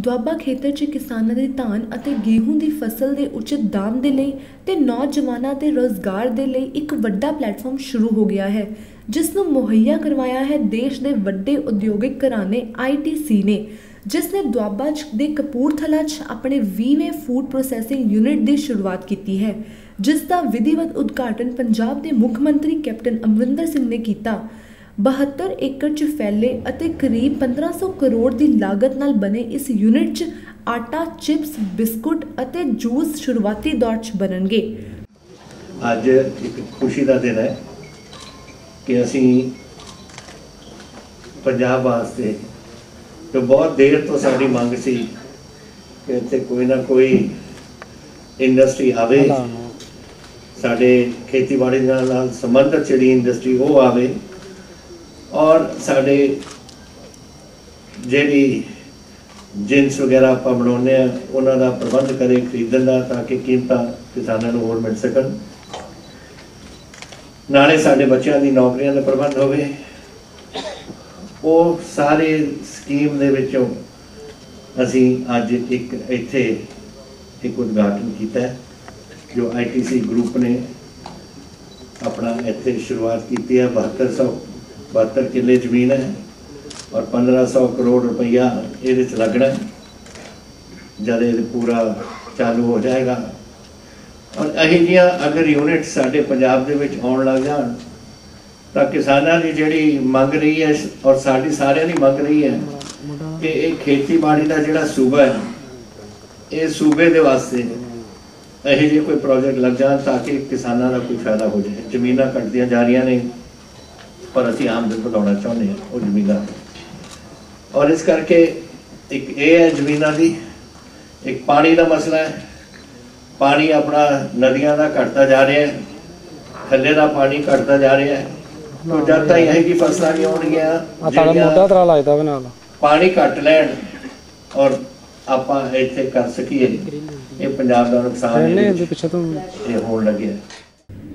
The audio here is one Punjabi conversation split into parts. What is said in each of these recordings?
ਦੁਆਬਾ ਖੇਤਰ 'ਚ ਕਿਸਾਨਾਂ ਦੇ ਧਾਨ ਅਤੇ ਗੇਹੂੰ ਦੀ ਫਸਲ ਦੇ ਉਚਿਤ ਦਾਮ ਦੇ ਲਈ ਤੇ ਨੌਜਵਾਨਾਂ 'ਤੇ ਰੋਜ਼ਗਾਰ ਦੇ ਲਈ ਇੱਕ ਵੱਡਾ ਪਲੇਟਫਾਰਮ ਸ਼ੁਰੂ ਹੋ ਗਿਆ ਹੈ, ਜਿਸ ਨੂੰ ਮੁਹੱਈਆ ਕਰਵਾਇਆ ਹੈ ਦੇਸ਼ ਦੇ ਵੱਡੇ ਉਦਯੋਗਿਕ ਘਰਾਣੇ ITC ਨੇ, ਜਿਸ ਨੇ ਦੁਆਬਾ 'ਚ ਦੇ ਕਪੂਰਥਲਾ 'ਚ ਆਪਣੇ 20ਵੇਂ ਫੂਡ ਪ੍ਰੋਸੈਸਿੰਗ ਯੂਨਿਟ ਦੀ ਸ਼ੁਰੂਆਤ ਕੀਤੀ ਹੈ, ਜਿਸ ਦਾ ਵਿਧੀਵਤ ਉਦਘਾਟਨ ਪੰਜਾਬ ਦੇ ਮੁੱਖ ਮੰਤਰੀ ਕੈਪਟਨ ਅਮਰਿੰਦਰ ਸਿੰਘ ਨੇ ਕੀਤਾ। 72 ਏਕੜ 'ਚ ਫੈਲੇ ਅਤੇ ਕਰੀਬ 1500 ਕਰੋੜ ਦੀ ਲਾਗਤ ਨਾਲ ਬਣੇ ਇਸ ਯੂਨਿਟ 'ਚ ਆਟਾ ਚਿਪਸ ਬਿਸਕੁਟ ਅਤੇ ਜੂਸ ਸ਼ੁਰੂਆਤੀ ਦੌਰ 'ਚ ਬਣਨਗੇ। ਅੱਜ ਇੱਕ ਖੁਸ਼ੀ ਦਾ ਦਿਨ ਹੈ ਕਿ ਅਸੀਂ ਪੰਜਾਬ ਵਾਸਤੇ ਜੋ ਬਹੁਤ ਦੇਰ ਤੋਂ ਸਾਡੀ ਮੰਗ ਸੀ ਕਿ ਇੱਥੇ ਕੋਈ ਨਾ ਕੋਈ ਇੰਡਸਟਰੀ ਆਵੇ ਸਾਡੇ ਖੇਤੀਬਾੜੀ ਨਾਲ ਨਾਲ ਸੰਬੰਧਿਤ ਜਿਹੜੀ ਇੰਡਸਟਰੀ ਉਹ ਆਵੇ। ਔਰ ਸਾਡੇ ਜਿਹੜੀ ਜਿੰਸ ਵਗੈਰਾ ਆਪਾਂ ਬਣਾਉਂਦੇ ਆ ਉਹਨਾਂ ਦਾ ਪ੍ਰਬੰਧ ਕਰੇ, ਖਰੀਦਣ ਦਾ ਤਾਂ ਕਿ ਕੀਮਤਾਂ ਕਿਸਾਨਾਂ ਨੂੰ ਹੋਰ ਮਿਲ ਸਕਣ। ਨਾਲੇ ਸਾਡੇ ਬੱਚਿਆਂ ਦੀ ਨੌਕਰੀਆਂ ਦਾ ਪ੍ਰਬੰਧ ਹੋਵੇ। ਉਹ ਸਾਰੇ ਸਕੀਮ ਦੇ ਵਿੱਚੋਂ ਅਸੀਂ ਅੱਜ ਇੱਕ ਇੱਥੇ ਇੱਕ ਉਦਘਾਟਨ ਕੀਤਾ ਹੈ, ਜੋ ਆਈਟੀਸੀ ਗਰੁੱਪ ਨੇ ਆਪਣਾ ਇੱਥੇ ਸ਼ੁਰੂਆਤ ਕੀਤੀ ਹੈ 7200 72 ਕਿੱਲੇ ਜ਼ਮੀਨ ਹੈ ਔਰ 1500 ਕਰੋੜ ਰੁਪਈਆ ਇਹਦੇ ਚ ਲੱਗਣਾ ਜਦ ਇਹ ਪੂਰਾ ਚਾਲੂ ਹੋ ਜਾਏਗਾ। ਔਰ ਇਹ ਜਿਹੀਆਂ ਅਗਰ ਯੂਨਿਟ ਸਾਡੇ ਪੰਜਾਬ ਦੇ ਵਿੱਚ ਆਉਣ ਲੱਗ ਜਾਣ, ਤਾਂ ਕਿਸਾਨਾਂ ਦੀ ਜਿਹੜੀ ਮੰਗ ਰਹੀ ਹੈ ਔਰ ਸਾਡੀ ਸਾਰਿਆਂ ਦੀ ਮੰਗ ਰਹੀ ਹੈ ਕਿ ਇਹ ਖੇਤੀਬਾੜੀ ਦਾ ਜਿਹੜਾ ਸੂਬਾ ਹੈ, ਇਹ ਸੂਬੇ ਦੇ ਵਾਸਤੇ ਇਹੋ ਜਿਹੇ ਕੋਈ ਪ੍ਰੋਜੈਕਟ ਲੱਗ ਜਾਣ ਤਾਂ ਕਿ ਕਿਸਾਨਾਂ ਦਾ ਕੋਈ ਫਾਇਦਾ ਹੋ ਜਾਏ। ਜ਼ਮੀਨਾਂ ਘਟਦੀਆਂ ਜਾ ਰਹੀਆਂ ਨੇ। ਪਰ ਅਸੀਂ ਆਮਦਨ ਵਧਾਉਣਾ ਚਾਹੁੰਦੇ ਹਾਂ ਉਹ ਜ਼ਮੀਨਾਂ ਔਰ ਇਸ ਕਰਕੇ ਇੱਕ ਇਹ ਹੈ ਜ਼ਮੀਨਾਂ ਦੀ ਇੱਕ ਪਾਣੀ ਦਾ ਮਸਲਾ ਹੈ। ਪਾਣੀ ਆਪਣਾ ਨਦੀਆਂ ਦਾ ਘਟਦਾ ਜਾ ਰਿਹਾ ਹੈ ਥੱਲੇ ਦਾ ਪਾਣੀ ਘਟਦਾ ਜਾ ਰਿਹਾ ਹੈ। ਤੋ ਜਦ ਤੱਕ ਇਹ ਕੀ ਫਸਲਾਂ ਨਹੀਂ ਹੋਣਗੀਆਂ ਜਿਹੜੀਆਂ ਮੋਢਾ ਤਰਾ ਲੱਗਦਾ ਵੇ ਨਾਲ। ਪਾਣੀ ਘੱਟ ਲੈਣ ਔਰ ਆਪਾਂ ਇੱਥੇ ਕਰ ਸਕੀਏ ਇਹ ਪੰਜਾਬ ਦਾ ਨੁਕਸਾਨ ਤੋਂ ਇਹ ਹੋਣ ਲੱਗਿਆ।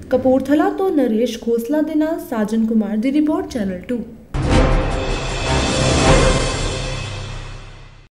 ਕਪੂਰਥਲਾ ਤੋਂ ਨਰੇਸ਼ ਖੋਸਲਾ ਦੇ ਨਾਲ ਸਾਜਨ ਕੁਮਾਰ ਦੀ ਰਿਪੋਰਟ ਚੈਨਲ 2